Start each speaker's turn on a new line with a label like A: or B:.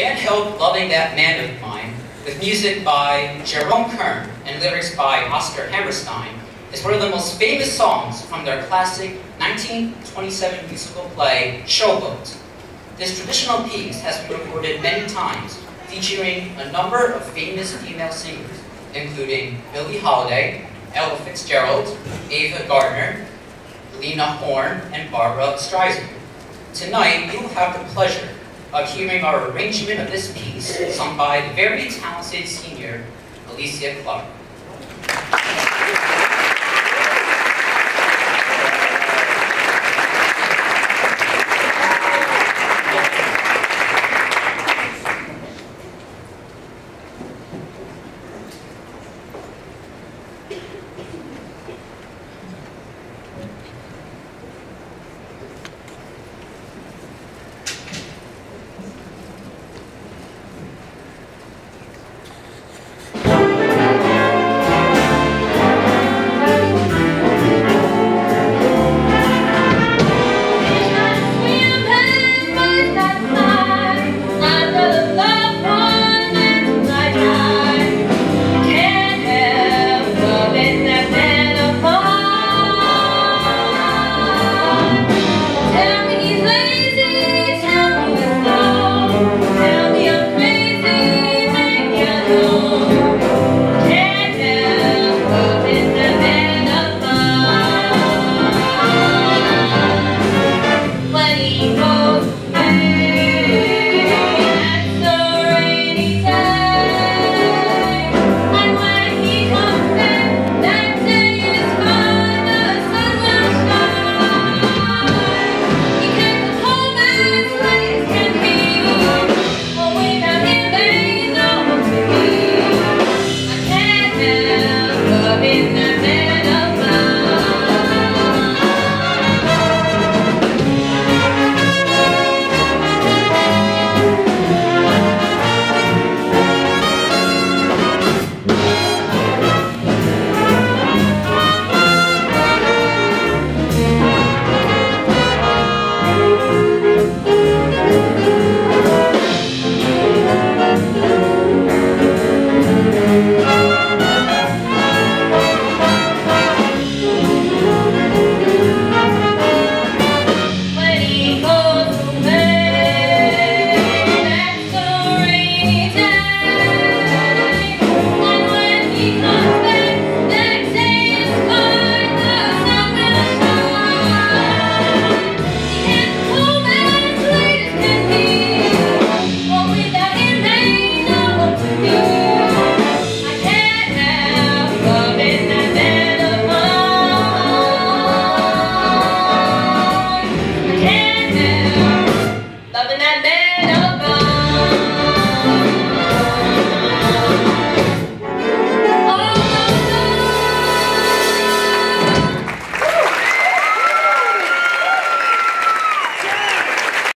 A: Can't Help Loving That Man of Mine, with music by Jerome Kern and lyrics by Oscar Hammerstein, is one of the most famous songs from their classic 1927 musical play, Showboat. This traditional piece has been recorded many times, featuring a number of famous female singers, including Billie Holiday, Ella Fitzgerald, Ava Gardner, Lena Horne, and Barbra Streisand. Tonight, you will have the pleasure of hearing our arrangement of this piece sung by the very talented senior Alicia Clark.